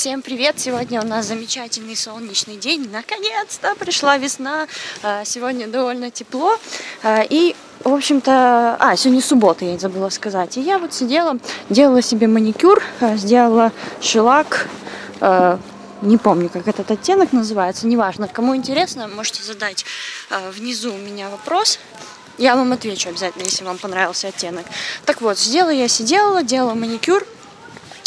Всем привет! Сегодня у нас замечательный солнечный день. Наконец-то пришла весна. А, сегодня довольно тепло. А, и, в общем-то... А, сегодня суббота, я забыла сказать. И я вот сидела, делала себе маникюр, а, сделала шелак. Не помню, как этот оттенок называется, неважно. Кому интересно, можете задать внизу у меня вопрос. Я вам отвечу обязательно, если вам понравился оттенок. Так вот, сделала я сидела, делала маникюр.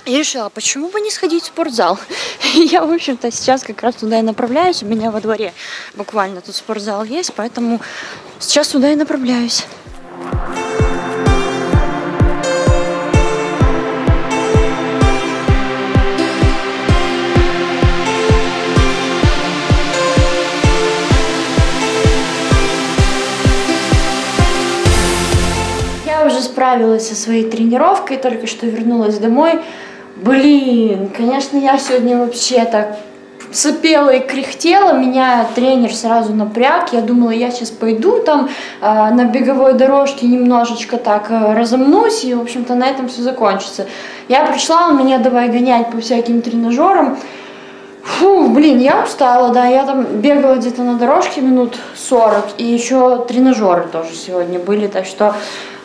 И решила, почему бы не сходить в спортзал? Я, в общем-то, сейчас как раз туда и направляюсь. У меня во дворе буквально тут спортзал есть, поэтому сейчас туда и направляюсь. Я уже справилась со своей тренировкой, только что вернулась домой. Блин, конечно, я сегодня вообще так сопела и кряхтела, меня тренер сразу напряг, я думала, я сейчас пойду там э, на беговой дорожке немножечко так э, разомнусь, и, в общем-то, на этом все закончится. Я пришла, он меня давай гонять по всяким тренажерам, Фу, блин, я устала, да, я там бегала где-то на дорожке минут 40, и еще тренажеры тоже сегодня были, так что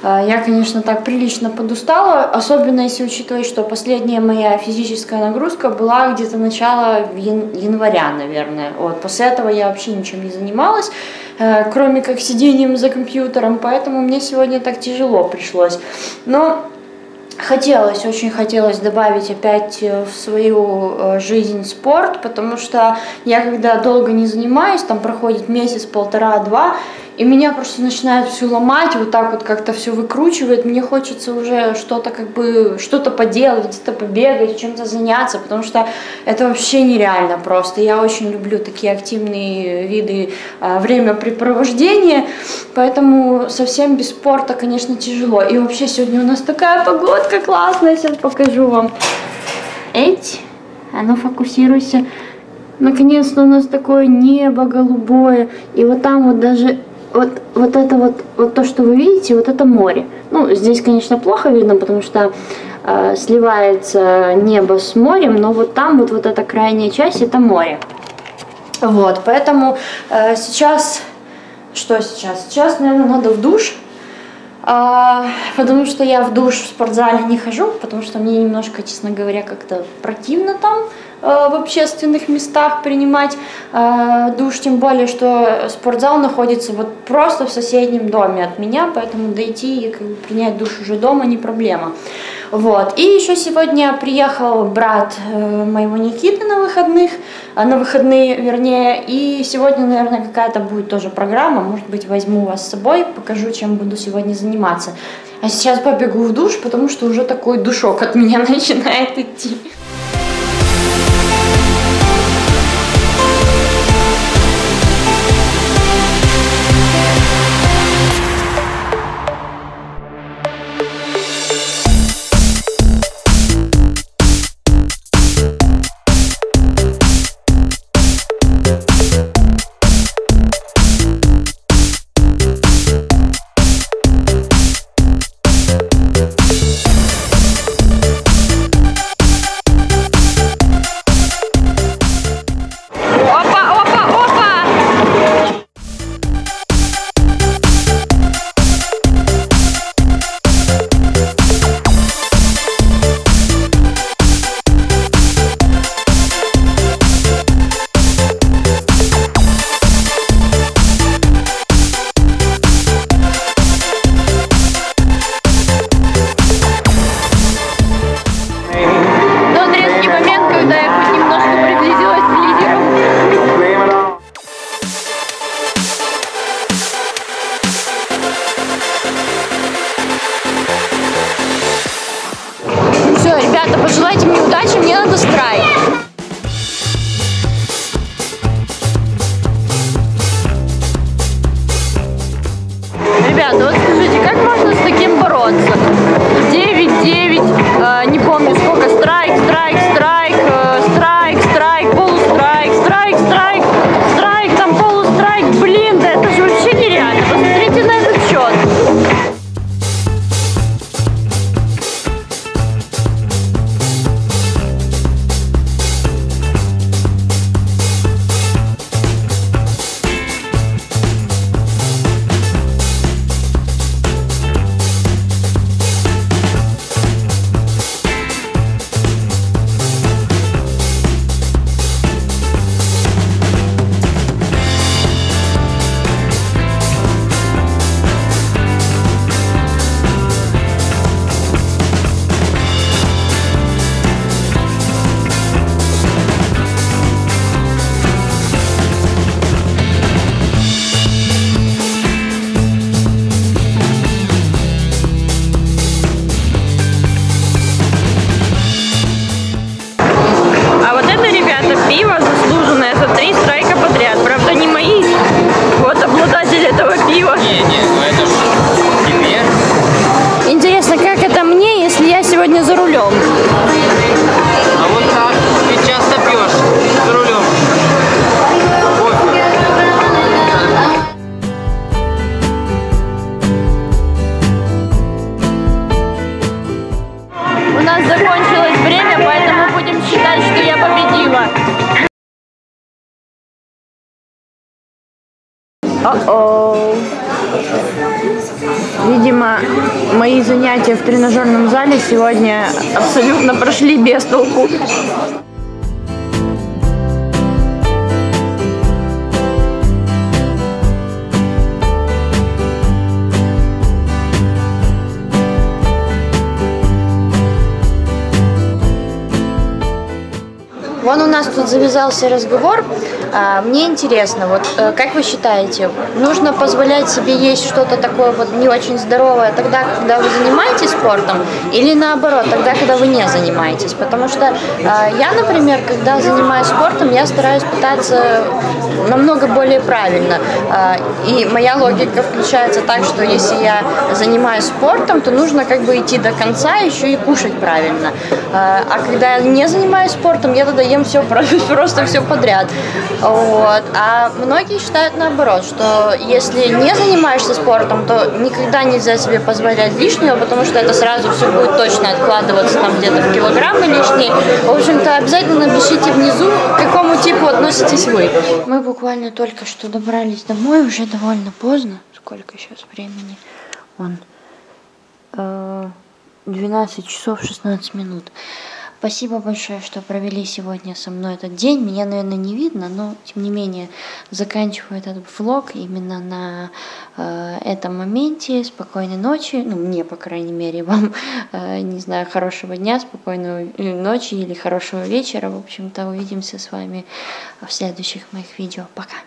я, конечно, так прилично подустала, особенно если учитывать, что последняя моя физическая нагрузка была где-то начало января, наверное. Вот, после этого я вообще ничем не занималась, э, кроме как сидением за компьютером, поэтому мне сегодня так тяжело пришлось. Но Хотелось, очень хотелось добавить опять э, в свою э, жизнь спорт, потому что я когда долго не занимаюсь, там проходит месяц, полтора, два, и меня просто начинает все ломать, вот так вот как-то все выкручивает. Мне хочется уже что-то как бы, что-то поделать, где-то побегать, чем-то заняться, потому что это вообще нереально просто. Я очень люблю такие активные виды а, времяпрепровождения, поэтому совсем без спорта, конечно, тяжело. И вообще сегодня у нас такая погодка классная, сейчас покажу вам. Эть, а ну фокусируйся. Наконец-то у нас такое небо голубое, и вот там вот даже вот, вот это вот, вот то, что вы видите, вот это море. Ну, здесь, конечно, плохо видно, потому что э, сливается небо с морем, но вот там вот, вот эта крайняя часть, это море. Вот, поэтому э, сейчас, что сейчас? Сейчас, наверное, надо в душ, э, потому что я в душ в спортзале не хожу, потому что мне немножко, честно говоря, как-то противно там, в общественных местах принимать э, душ, тем более, что спортзал находится вот просто в соседнем доме от меня, поэтому дойти и принять душ уже дома не проблема. Вот. И еще сегодня приехал брат э, моего Никиты на выходных, на выходные, вернее, и сегодня, наверное, какая-то будет тоже программа, может быть, возьму вас с собой, покажу, чем буду сегодня заниматься. А сейчас побегу в душ, потому что уже такой душок от меня начинает идти. О-о. Видимо, мои занятия в тренажерном зале сегодня абсолютно прошли без толку. Завязался разговор. А, Мне интересно, вот э, как вы считаете, нужно позволять себе есть что-то такое вот не очень здоровое тогда, когда вы занимаетесь спортом, или наоборот, тогда, когда вы не занимаетесь? Потому что а, я, например, когда занимаюсь спортом, я стараюсь питаться намного более правильно. А, И моя логика включается так, что если я занимаюсь спортом, то нужно как бы идти до конца еще и кушать правильно. А а когда я не занимаюсь спортом, я тогда ем все просто все подряд. Вот. А многие считают наоборот, что если не занимаешься спортом, то никогда нельзя себе позволять лишнего, потому что это сразу все будет точно откладываться там где-то в килограммы лишние. В общем-то, обязательно напишите внизу, к какому типу относитесь вы. Мы буквально только что добрались домой, уже довольно поздно. Сколько сейчас времени? Он э, 12 часов 16 минут. Спасибо большое, что провели сегодня со мной этот день. Меня, наверное, не видно, но тем не менее заканчиваю этот влог именно на э, этом моменте. Спокойной ночи, ну мне, по крайней мере, вам, э, не знаю, хорошего дня, спокойной э, ночи или хорошего вечера. В общем-то, увидимся с вами в следующих моих видео. Пока!